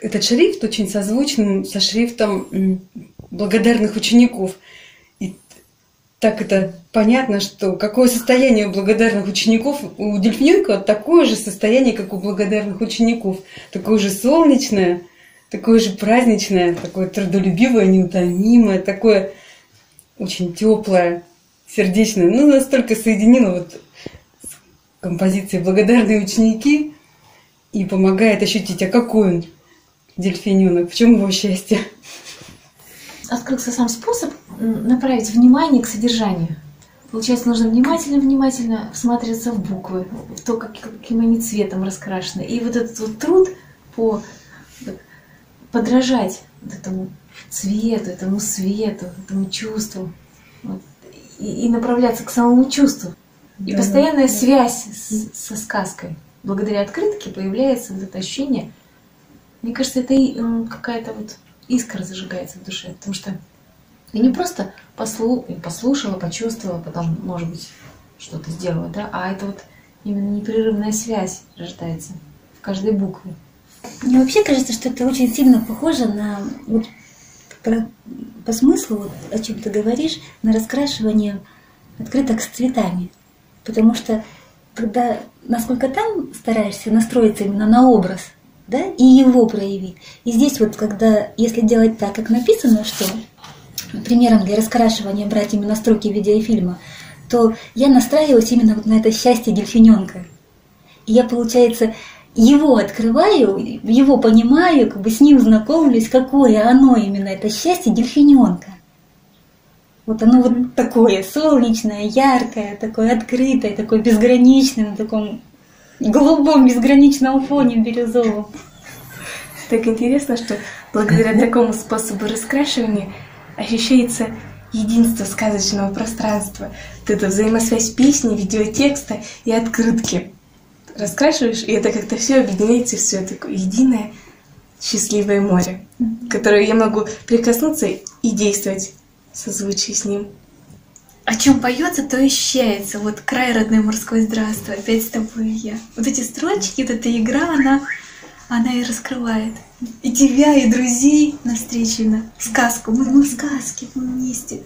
этот шрифт очень созвучен со шрифтом благодарных учеников. И так это понятно, что какое состояние у благодарных учеников, у Дельфиненко такое же состояние, как у благодарных учеников. Такое же солнечное, такое же праздничное, такое трудолюбивое, неутомимое, такое очень теплое, сердечное. Ну, настолько соединено вот с композицией «Благодарные ученики» и помогает ощутить, а какой он дельфиненок, в чем его счастье. Открылся сам способ направить внимание к содержанию. Получается, нужно внимательно-внимательно всматриваться в буквы, в то, каким они цветом раскрашены. И вот этот вот труд по подражать вот этому цвету, этому свету, этому чувству. Вот. И, и направляться к самому чувству. И да, постоянная да. связь с, со сказкой. Благодаря открытке появляется вот это ощущение. Мне кажется, это какая-то вот искра зажигается в душе. Потому что я не просто послу, послушала, почувствовала, потом, может быть, что-то сделала, да, а это вот именно непрерывная связь рождается в каждой букве. Мне вообще кажется, что это очень сильно похоже на вот по, по смыслу, вот, о чем ты говоришь, на раскрашивание открыток с цветами. Потому что когда, насколько там стараешься настроиться именно на образ, да, и его проявить. И здесь вот, когда, если делать так, как написано, что примером для раскрашивания брать именно строки видеофильма, то я настраиваюсь именно вот на это счастье дельфиненка. И я, получается, его открываю, его понимаю, как бы с ним знакомлюсь, какое оно именно, это счастье дельфиненка. Вот оно вот такое солнечное, яркое, такое открытое, такое безграничное, на таком голубом безграничном фоне бирюзовом. Так интересно, что благодаря такому способу раскрашивания ощущается единство сказочного пространства. Вот эта взаимосвязь песни, видеотекста и открытки раскрашиваешь, и это как-то все объединяется, все такое единое счастливое море, которое я могу прикоснуться и действовать в созвучии с ним. О чем поется, то ощущается. Вот край родной морской здравствуй, опять с тобой я. Вот эти строчки, вот эта игра, она, она и раскрывает. И тебя, и друзей навстречу на сказку. Мы, мы в сказке, мы вместе.